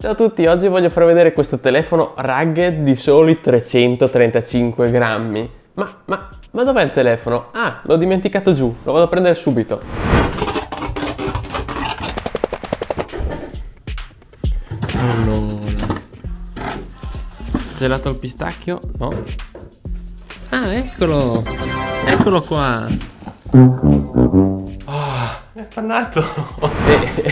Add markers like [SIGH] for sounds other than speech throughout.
Ciao a tutti, oggi voglio far vedere questo telefono rugged di soli 335 grammi. Ma, ma, ma dov'è il telefono? Ah, l'ho dimenticato giù, lo vado a prendere subito. Allora, gelato al pistacchio? No. Ah, eccolo! Eccolo qua! È appannato!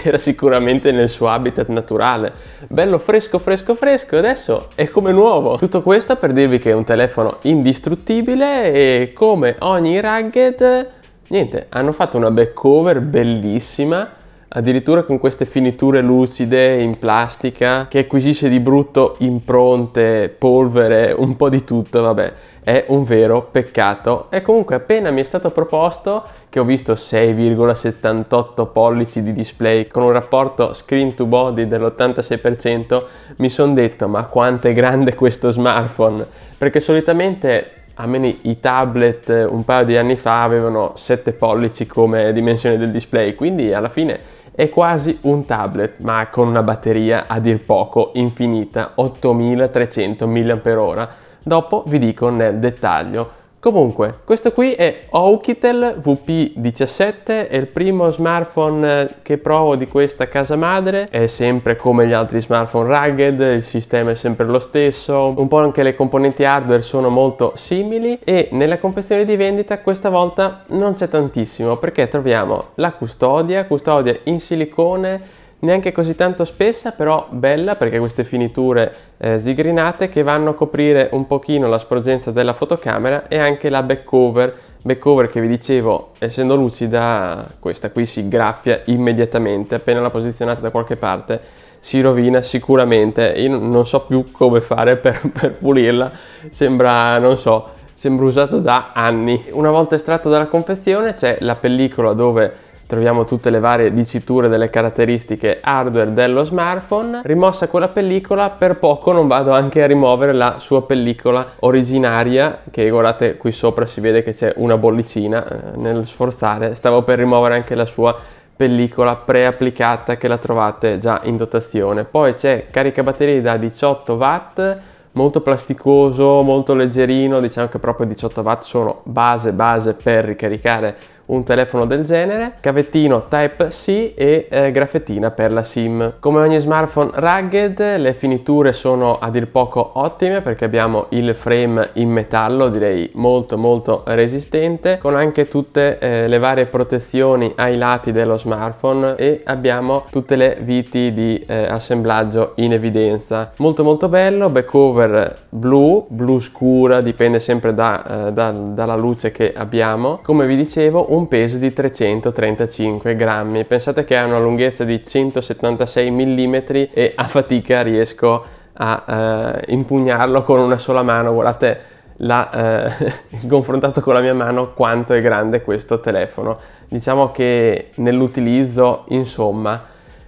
era sicuramente nel suo habitat naturale. Bello fresco, fresco, fresco. Adesso è come nuovo. Tutto questo per dirvi che è un telefono indistruttibile e come ogni rugged, niente, hanno fatto una back cover bellissima addirittura con queste finiture lucide in plastica che acquisisce di brutto impronte, polvere, un po' di tutto, vabbè, è un vero peccato. E comunque appena mi è stato proposto che ho visto 6,78 pollici di display con un rapporto screen to body dell'86%, mi sono detto ma quanto è grande questo smartphone, perché solitamente almeno i tablet un paio di anni fa avevano 7 pollici come dimensione del display, quindi alla fine è quasi un tablet, ma con una batteria a dir poco infinita, 8300 mAh. Dopo vi dico nel dettaglio. Comunque, questo qui è Oukitel VP17, è il primo smartphone che provo di questa casa madre, è sempre come gli altri smartphone rugged, il sistema è sempre lo stesso, un po' anche le componenti hardware sono molto simili. E nella confezione di vendita questa volta non c'è tantissimo perché troviamo la custodia, custodia in silicone, neanche così tanto spessa però bella perché queste finiture eh, zigrinate che vanno a coprire un pochino la sporgenza della fotocamera e anche la back cover. Back cover che vi dicevo essendo lucida questa qui si graffia immediatamente appena la posizionate da qualche parte si rovina sicuramente. Io non so più come fare per, [LAUGHS] per pulirla sembra non so sembra usato da anni. Una volta estratto dalla confezione c'è la pellicola dove troviamo tutte le varie diciture delle caratteristiche hardware dello smartphone. Rimossa quella pellicola, per poco non vado anche a rimuovere la sua pellicola originaria, che guardate qui sopra si vede che c'è una bollicina, eh, nel sforzare stavo per rimuovere anche la sua pellicola pre-applicata che la trovate già in dotazione. Poi c'è caricabatterie da 18 watt, molto plasticoso, molto leggerino, diciamo che proprio 18 watt sono base base per ricaricare un telefono del genere, cavettino Type-C e eh, graffettina per la SIM. Come ogni smartphone rugged le finiture sono a dir poco ottime perché abbiamo il frame in metallo direi molto molto resistente con anche tutte eh, le varie protezioni ai lati dello smartphone e abbiamo tutte le viti di eh, assemblaggio in evidenza. Molto molto bello, back cover blu, blu scura, dipende sempre da, eh, da, dalla luce che abbiamo. Come vi dicevo un peso di 335 grammi. Pensate che ha una lunghezza di 176 mm e a fatica riesco a eh, impugnarlo con una sola mano. Guardate, la, eh, [LAUGHS] confrontato con la mia mano quanto è grande questo telefono. Diciamo che nell'utilizzo, insomma,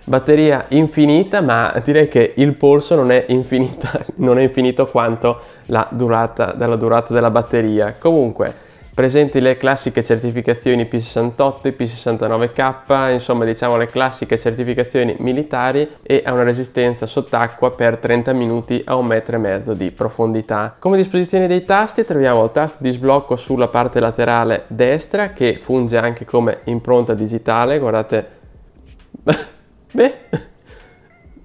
batteria infinita, ma direi che il polso non è, infinita, [LAUGHS] non è infinito quanto la durata, della durata della batteria. Comunque, presenti le classiche certificazioni P68, P69K, insomma diciamo le classiche certificazioni militari e ha una resistenza sott'acqua per 30 minuti a un metro e mezzo di profondità. Come disposizione dei tasti troviamo il tasto di sblocco sulla parte laterale destra che funge anche come impronta digitale, guardate, [LAUGHS] beh,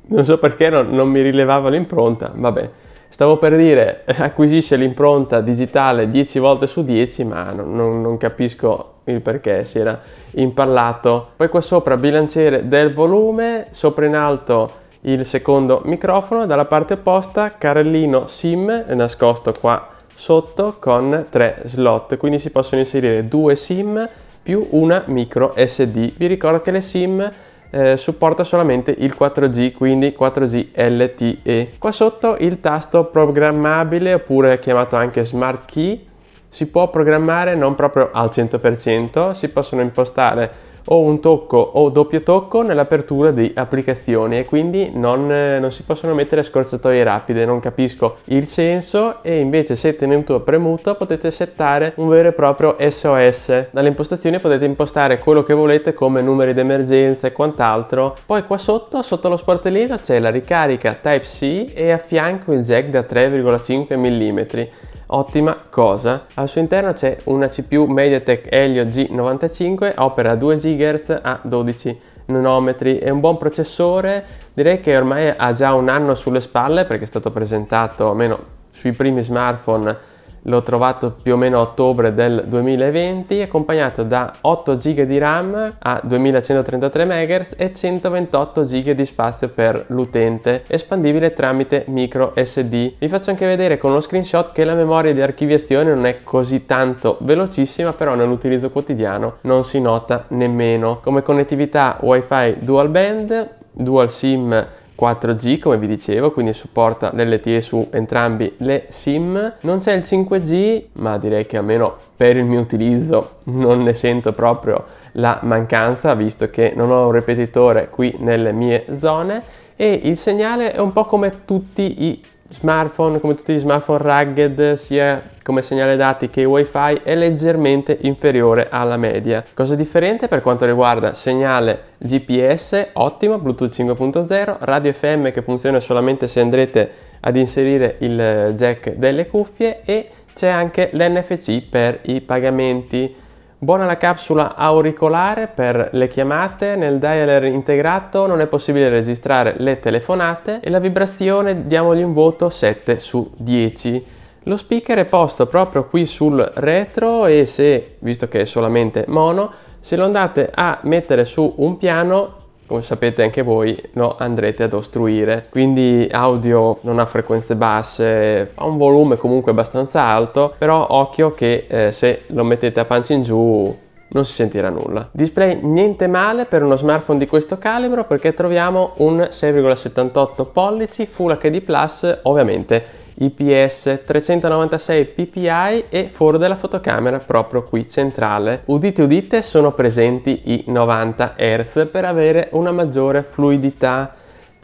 non so perché non, non mi rilevava l'impronta, vabbè. Stavo per dire acquisisce l'impronta digitale 10 volte su 10, ma non, non, non capisco il perché si era impallato. Poi qua sopra bilanciere del volume, sopra in alto il secondo microfono, dalla parte opposta carrellino SIM nascosto qua sotto con tre slot, quindi si possono inserire due SIM più una micro SD. Vi ricordo che le SIM eh, supporta solamente il 4G, quindi 4G LTE. Qua sotto il tasto programmabile oppure chiamato anche Smart Key si può programmare non proprio al 100%, si possono impostare o un tocco o doppio tocco nell'apertura di applicazioni e quindi non, eh, non si possono mettere scorciatoie rapide, non capisco il senso e invece se tenuto premuto potete settare un vero e proprio SOS. Dalle impostazioni potete impostare quello che volete come numeri d'emergenza e quant'altro. Poi qua sotto, sotto lo sportellino c'è la ricarica Type-C e a fianco il jack da 3,5 mm ottima cosa. Al suo interno c'è una CPU MediaTek Helio G95, opera a 2 GHz a 12 nanometri, è un buon processore, direi che ormai ha già un anno sulle spalle perché è stato presentato almeno sui primi smartphone l'ho trovato più o meno a ottobre del 2020, accompagnato da 8 GB di RAM a 2133 MHz e 128 GB di spazio per l'utente, espandibile tramite micro SD. Vi faccio anche vedere con uno screenshot che la memoria di archiviazione non è così tanto velocissima, però nell'utilizzo quotidiano non si nota nemmeno. Come connettività Wi-Fi dual band, dual SIM 4G come vi dicevo, quindi supporta l'LTE su entrambi le SIM. Non c'è il 5G, ma direi che almeno per il mio utilizzo non ne sento proprio la mancanza, visto che non ho un ripetitore qui nelle mie zone e il segnale è un po' come tutti i smartphone, come tutti gli smartphone rugged, sia come segnale dati che wifi, è leggermente inferiore alla media. Cosa differente per quanto riguarda segnale GPS, ottimo, Bluetooth 5.0, radio FM che funziona solamente se andrete ad inserire il jack delle cuffie e c'è anche l'NFC per i pagamenti Buona la capsula auricolare per le chiamate, nel dialer integrato non è possibile registrare le telefonate e la vibrazione diamogli un voto 7 su 10. Lo speaker è posto proprio qui sul retro e se, visto che è solamente mono, se lo andate a mettere su un piano come sapete anche voi lo andrete ad ostruire quindi audio non ha frequenze basse ha un volume comunque abbastanza alto però occhio che eh, se lo mettete a pancia in giù non si sentirà nulla. Display niente male per uno smartphone di questo calibro perché troviamo un 6,78 pollici Full HD Plus ovviamente IPS 396 ppi e foro della fotocamera proprio qui centrale. Udite udite sono presenti i 90 Hz per avere una maggiore fluidità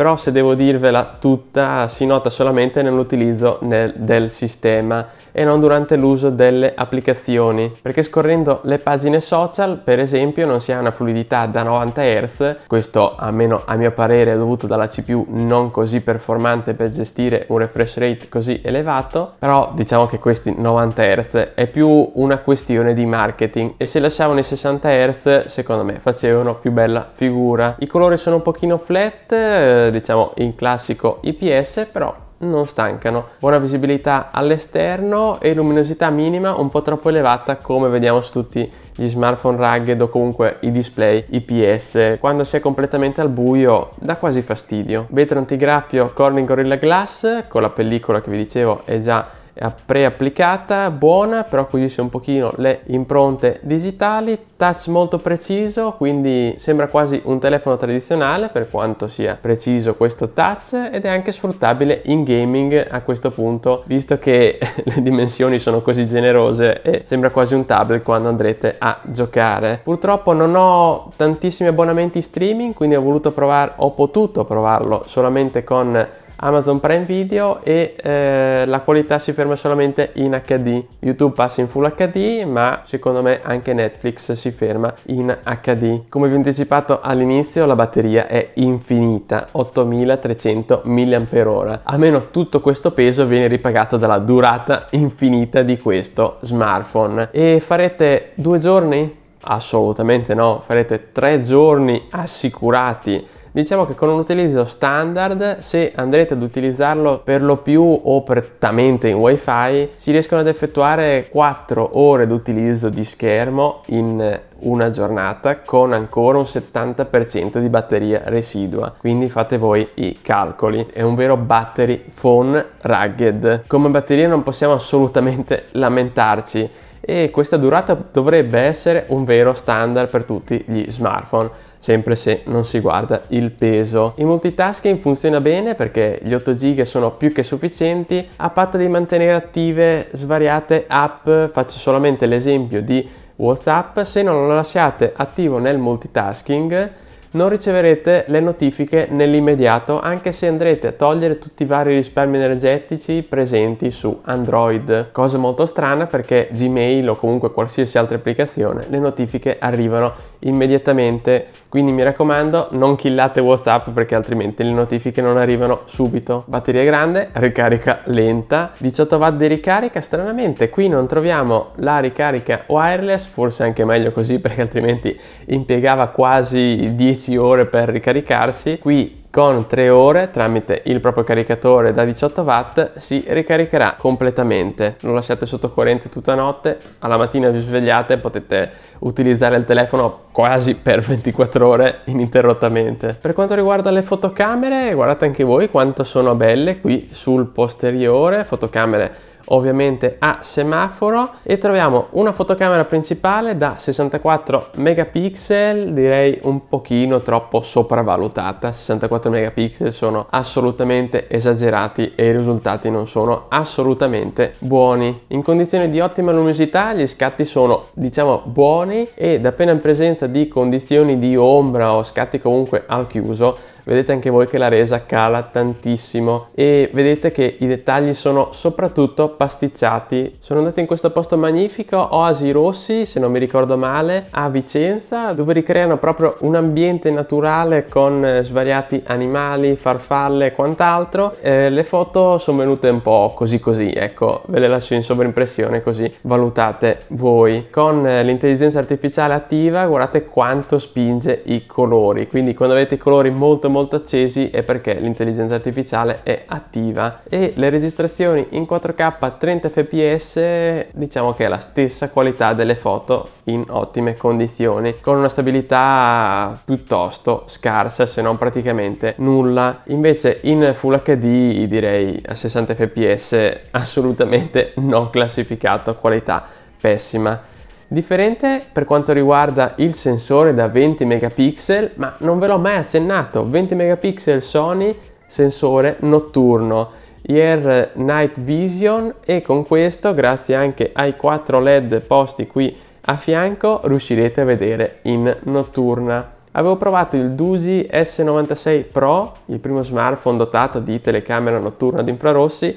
però se devo dirvela tutta si nota solamente nell'utilizzo nel, del sistema e non durante l'uso delle applicazioni perché scorrendo le pagine social per esempio non si ha una fluidità da 90 Hz. Questo almeno a mio parere è dovuto dalla CPU non così performante per gestire un refresh rate così elevato però diciamo che questi 90 Hz è più una questione di marketing e se lasciavano i 60 Hz secondo me facevano più bella figura. I colori sono un pochino flat eh, diciamo in classico IPS però non stancano. Buona visibilità all'esterno e luminosità minima un po' troppo elevata come vediamo su tutti gli smartphone rugged o comunque i display IPS. Quando si è completamente al buio dà quasi fastidio. Vetro antigraffio Corning Gorilla Glass con la pellicola che vi dicevo è già preapplicata, buona, però acquisisce un pochino le impronte digitali, touch molto preciso, quindi sembra quasi un telefono tradizionale per quanto sia preciso questo touch ed è anche sfruttabile in gaming a questo punto, visto che [LAUGHS] le dimensioni sono così generose e sembra quasi un tablet quando andrete a giocare. Purtroppo non ho tantissimi abbonamenti streaming, quindi ho voluto provare, ho potuto provarlo solamente con Amazon Prime Video e eh, la qualità si ferma solamente in HD. YouTube passa in Full HD, ma secondo me anche Netflix si ferma in HD. Come vi ho anticipato all'inizio, la batteria è infinita, 8300 mAh. Almeno tutto questo peso viene ripagato dalla durata infinita di questo smartphone. E farete due giorni? Assolutamente no, farete tre giorni assicurati Diciamo che con un utilizzo standard, se andrete ad utilizzarlo per lo più o prettamente in wifi, si riescono ad effettuare 4 ore di utilizzo di schermo in una giornata con ancora un 70% di batteria residua. Quindi fate voi i calcoli. È un vero battery phone rugged. Come batteria non possiamo assolutamente [LAUGHS] lamentarci e questa durata dovrebbe essere un vero standard per tutti gli smartphone sempre se non si guarda il peso. Il multitasking funziona bene perché gli 8 GB sono più che sufficienti a patto di mantenere attive svariate app. Faccio solamente l'esempio di WhatsApp, se non lo lasciate attivo nel multitasking non riceverete le notifiche nell'immediato anche se andrete a togliere tutti i vari risparmi energetici presenti su Android. Cosa molto strana perché Gmail o comunque qualsiasi altra applicazione le notifiche arrivano immediatamente. Quindi mi raccomando non killate whatsapp perché altrimenti le notifiche non arrivano subito. Batteria grande ricarica lenta. 18 watt di ricarica stranamente qui non troviamo la ricarica wireless forse anche meglio così [LAUGHS] perché altrimenti impiegava quasi 10 ore per ricaricarsi qui con 3 ore tramite il proprio caricatore da 18 watt si ricaricherà completamente. Lo lasciate sotto corrente tutta notte alla mattina vi svegliate potete utilizzare il telefono quasi per 24 ore ininterrottamente. Per quanto riguarda le fotocamere guardate anche voi quanto sono belle qui sul posteriore fotocamere ovviamente a semaforo e troviamo una fotocamera principale da 64 megapixel direi un pochino troppo sopravvalutata. 64 megapixel sono assolutamente esagerati e i risultati non sono assolutamente buoni. In condizioni di ottima luminosità gli scatti sono diciamo buoni ed appena in presenza di condizioni di ombra o scatti comunque al chiuso vedete anche voi che la resa cala tantissimo e vedete che i dettagli sono soprattutto pasticciati. Sono andato in questo posto magnifico Oasi Rossi se non mi ricordo male a Vicenza dove ricreano proprio un ambiente naturale con eh, svariati animali farfalle e quant'altro. Eh, le foto sono venute un po' così così ecco ve le lascio in sovraimpressione così valutate voi. Con eh, l'intelligenza artificiale attiva guardate quanto spinge i colori quindi quando avete colori molto molto accesi è perché l'intelligenza artificiale è attiva. E le registrazioni in 4K a 30 fps diciamo che è la stessa qualità delle foto in ottime condizioni con una stabilità piuttosto scarsa se non praticamente nulla. Invece in Full HD direi a 60 fps assolutamente non classificato qualità pessima Differente per quanto riguarda il sensore da 20 megapixel, ma non ve l'ho mai accennato, 20 megapixel Sony sensore notturno, Air Night Vision e con questo, grazie anche ai 4 LED posti qui a fianco, riuscirete a vedere in notturna. Avevo provato il Dusi S96 Pro, il primo smartphone dotato di telecamera notturna ad infrarossi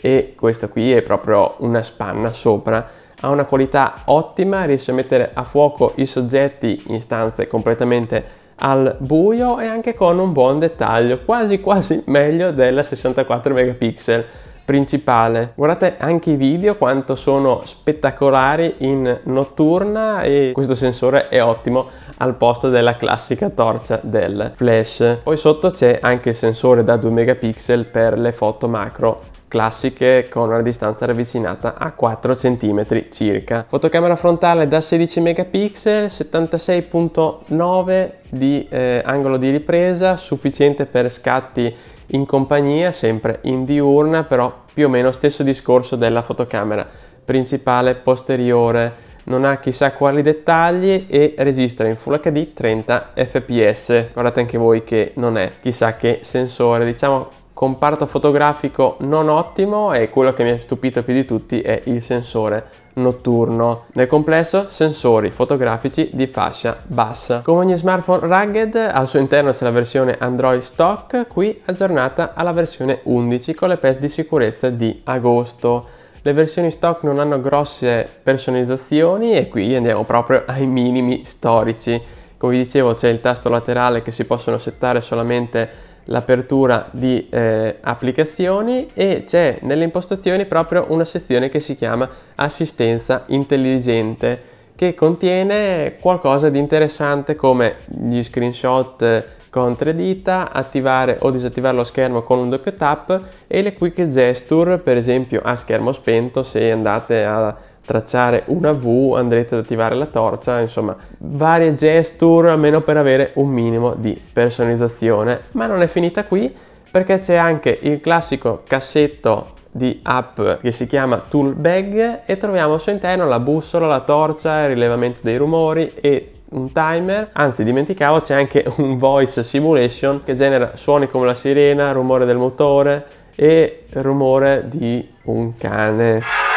e questo qui è proprio una spanna sopra ha una qualità ottima, riesce a mettere a fuoco i soggetti in stanze completamente al buio e anche con un buon dettaglio, quasi quasi meglio della 64 megapixel principale. Guardate anche i video quanto sono spettacolari in notturna e questo sensore è ottimo al posto della classica torcia del flash. Poi sotto c'è anche il sensore da 2 megapixel per le foto macro classiche con una distanza ravvicinata a 4 cm circa. Fotocamera frontale da 16 megapixel, 76.9 di eh, angolo di ripresa, sufficiente per scatti in compagnia, sempre in diurna, però più o meno stesso discorso della fotocamera principale posteriore non ha chissà quali dettagli e registra in Full HD 30 fps guardate anche voi che non è chissà che sensore diciamo comparto fotografico non ottimo e quello che mi ha stupito più di tutti è il sensore notturno. Nel complesso sensori fotografici di fascia bassa. Come ogni smartphone rugged al suo interno c'è la versione Android stock, qui aggiornata alla versione 11 con le patch di sicurezza di agosto. Le versioni stock non hanno grosse personalizzazioni e qui andiamo proprio [LAUGHS] ai minimi storici. Come vi dicevo c'è il tasto laterale che si possono settare solamente l'apertura di eh, applicazioni e c'è nelle impostazioni proprio una sezione che si chiama assistenza intelligente che contiene qualcosa di interessante come gli screenshot con tre dita, attivare o disattivare lo schermo con un doppio tap e le quick gesture per esempio a schermo spento se andate a tracciare una V andrete ad attivare la torcia, insomma varie gesture almeno per avere un minimo di personalizzazione. Ma non è finita qui perché c'è anche il classico cassetto di app che si chiama Tool Bag e troviamo al suo interno la bussola, la torcia, il rilevamento dei rumori e un timer, anzi dimenticavo c'è anche un voice simulation che genera suoni come la sirena, rumore del motore e rumore di un cane.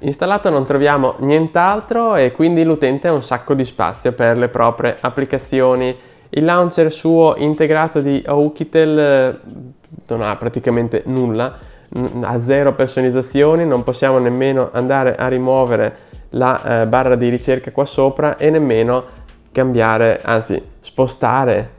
Installato non troviamo nient'altro e quindi l'utente ha un sacco di spazio per le proprie applicazioni. Il launcher suo integrato di Oukitel eh, non ha praticamente nulla, ha zero personalizzazioni, non possiamo nemmeno andare a rimuovere la eh, barra di ricerca qua sopra e nemmeno cambiare, anzi spostare,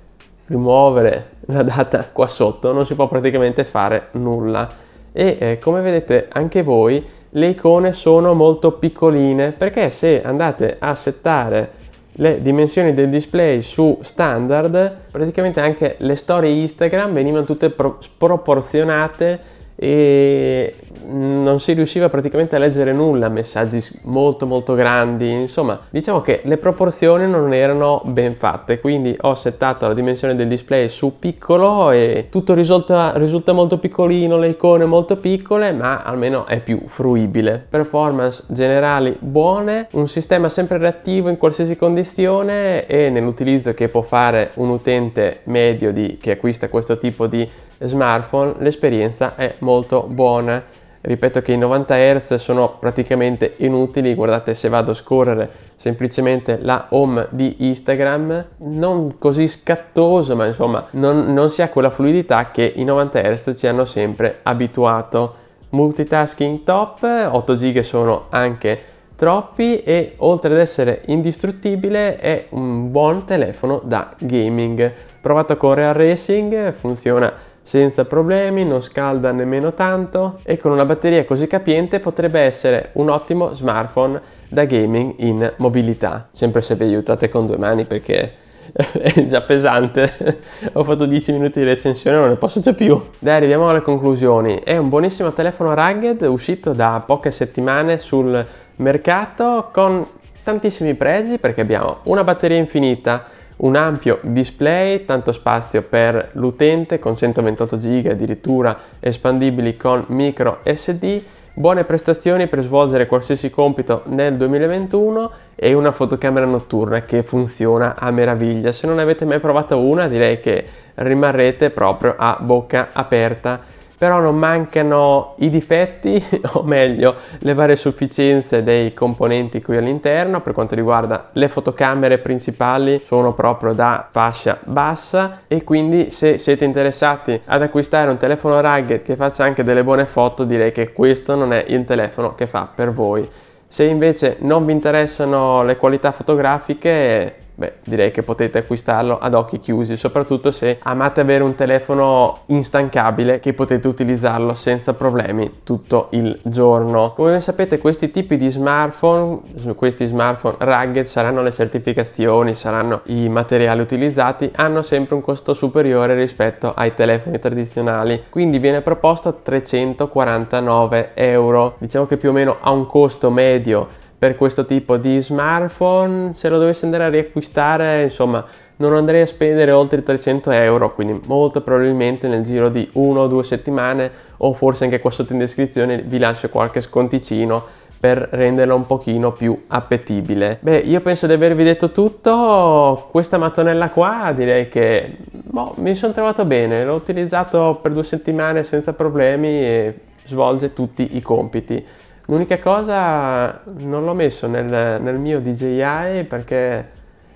rimuovere la data qua sotto, non si può praticamente fare nulla. E eh, come vedete anche voi le icone sono molto piccoline perché se andate a settare le dimensioni del display su standard praticamente anche le storie Instagram venivano tutte pro- sproporzionate e non si riusciva praticamente a leggere nulla, messaggi molto molto grandi, insomma diciamo che le proporzioni non erano ben fatte, quindi ho settato la dimensione del display su piccolo e tutto risulta, risulta molto piccolino, le icone molto piccole, ma almeno è più fruibile. Performance generali buone, un sistema sempre reattivo in qualsiasi condizione e nell'utilizzo che può fare un utente medio di, che acquista questo tipo di smartphone l'esperienza è molto buona. Ripeto che i 90 Hz sono praticamente inutili, guardate se vado a scorrere semplicemente la home di Instagram, non così scattoso, ma insomma non, non si ha quella fluidità che i 90 Hz ci hanno sempre abituato. Multitasking top, 8 GB sono anche troppi e oltre ad essere indistruttibile è un buon telefono da gaming. Provato con Real Racing, funziona senza problemi, non scalda nemmeno tanto e con una batteria così capiente potrebbe essere un ottimo smartphone da gaming in mobilità. Sempre se vi aiutate con due mani perché [LAUGHS] è già pesante. [LAUGHS] Ho fatto 10 minuti di recensione, non ne posso già più. Dai, arriviamo alle conclusioni. È un buonissimo telefono rugged uscito da poche settimane sul mercato con tantissimi pregi perché abbiamo una batteria infinita un ampio display, tanto spazio per l'utente con 128 GB addirittura espandibili con micro SD, buone prestazioni per svolgere qualsiasi compito nel 2021 e una fotocamera notturna che funziona a meraviglia. Se non avete mai provato una direi che rimarrete proprio a bocca aperta però non mancano i difetti, [LAUGHS] o meglio, le varie sufficienze dei componenti qui all'interno. Per quanto riguarda le fotocamere principali, sono proprio da fascia bassa e quindi se siete interessati ad acquistare un telefono rugged che faccia anche delle buone foto, direi che questo non è il telefono che fa per voi. Se invece non vi interessano le qualità fotografiche, beh, direi che potete acquistarlo ad occhi chiusi, soprattutto se amate avere un telefono instancabile che potete utilizzarlo senza problemi tutto il giorno. Come sapete questi tipi di smartphone, questi smartphone rugged saranno le certificazioni, saranno i materiali utilizzati, hanno sempre un costo superiore rispetto ai telefoni tradizionali, quindi viene proposto 349 euro. Diciamo che più o meno ha un costo medio per questo tipo di smartphone se lo dovessi andare a riacquistare insomma non andrei a spendere oltre 300 euro quindi molto probabilmente nel giro di una o due settimane o forse anche qua sotto in descrizione vi lascio qualche sconticino per renderlo un pochino più appetibile. Beh, io penso di avervi detto tutto, questa mattonella qua direi che boh, mi sono trovato bene, l'ho utilizzato per due settimane senza problemi e svolge tutti i compiti. L'unica cosa non l'ho messo nel, nel mio DJI perché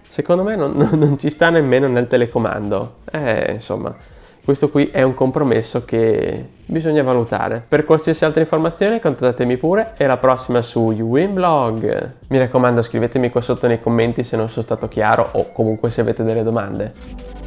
secondo me [LAUGHS] non, non, ci sta nemmeno nel telecomando. Eh, insomma, questo qui è un compromesso che bisogna valutare. Per qualsiasi altra informazione contattatemi pure e la prossima su Uwinblog. Mi raccomando scrivetemi qua sotto nei commenti se non sono stato chiaro o comunque se avete delle domande.